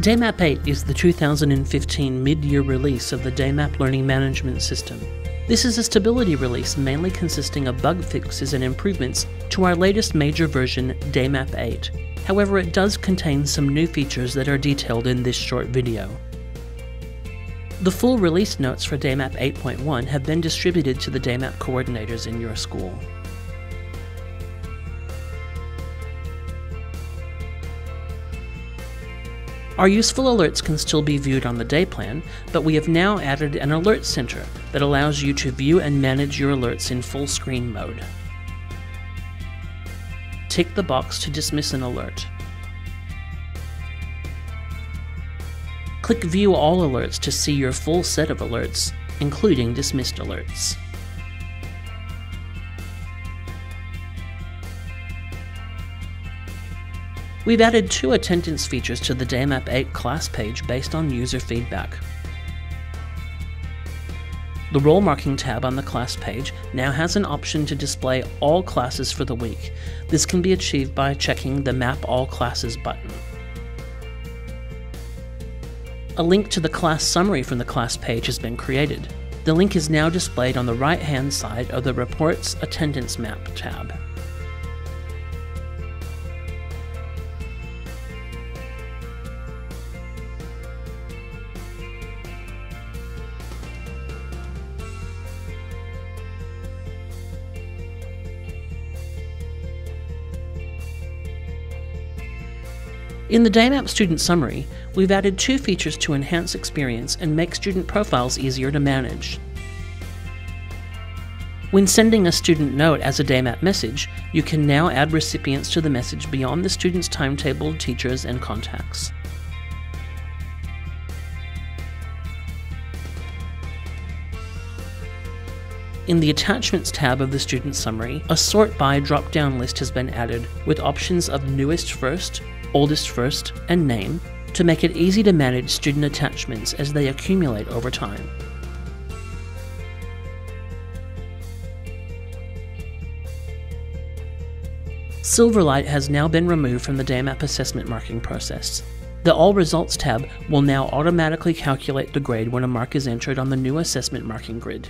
DayMap 8 is the 2015 mid-year release of the DayMap Learning Management System. This is a stability release mainly consisting of bug fixes and improvements to our latest major version, DayMap 8. However, it does contain some new features that are detailed in this short video. The full release notes for DayMap 8.1 have been distributed to the DayMap coordinators in your school. Our useful alerts can still be viewed on the day plan, but we have now added an alert center that allows you to view and manage your alerts in full screen mode. Tick the box to dismiss an alert. Click View All Alerts to see your full set of alerts, including dismissed alerts. We've added two attendance features to the DayMap 8 class page based on user feedback. The Roll Marking tab on the class page now has an option to display all classes for the week. This can be achieved by checking the Map All Classes button. A link to the class summary from the class page has been created. The link is now displayed on the right-hand side of the Reports Attendance Map tab. In the DayMap Student Summary, we've added two features to enhance experience and make student profiles easier to manage. When sending a student note as a DayMap message, you can now add recipients to the message beyond the student's timetable, teachers, and contacts. In the Attachments tab of the Student Summary, a Sort By drop-down list has been added with options of Newest First, Oldest First, and Name to make it easy to manage student attachments as they accumulate over time. Silverlight has now been removed from the DayMap assessment marking process. The All Results tab will now automatically calculate the grade when a mark is entered on the new assessment marking grid.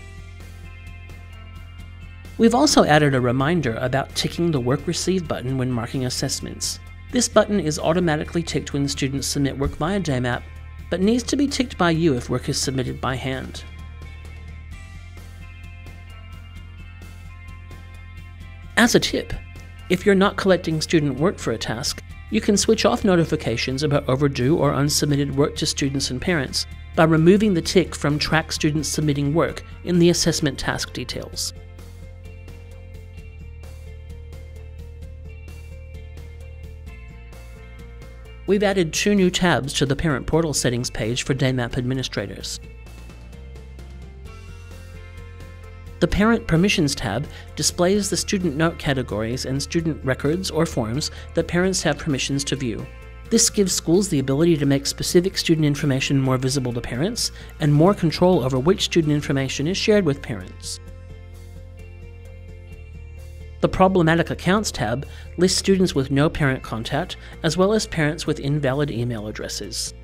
We've also added a reminder about ticking the Work Received button when marking assessments. This button is automatically ticked when students submit work via DayMap, but needs to be ticked by you if work is submitted by hand. As a tip, if you're not collecting student work for a task, you can switch off notifications about overdue or unsubmitted work to students and parents by removing the tick from Track Students Submitting Work in the Assessment Task Details. We've added two new tabs to the Parent Portal settings page for DayMap administrators. The Parent Permissions tab displays the student note categories and student records or forms that parents have permissions to view. This gives schools the ability to make specific student information more visible to parents and more control over which student information is shared with parents. The Problematic Accounts tab lists students with no parent contact, as well as parents with invalid email addresses.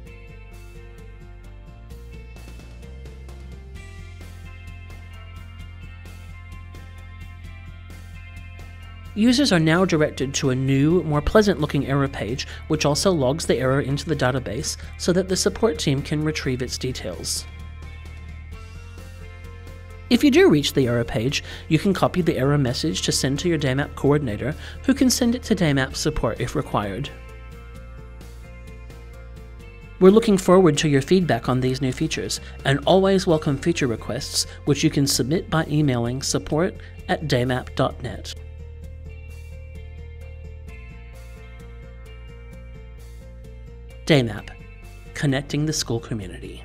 Users are now directed to a new, more pleasant looking error page, which also logs the error into the database so that the support team can retrieve its details. If you do reach the error page, you can copy the error message to send to your DayMap coordinator, who can send it to DayMap support if required. We're looking forward to your feedback on these new features, and always welcome feature requests, which you can submit by emailing support at daymap.net. DayMap, connecting the school community.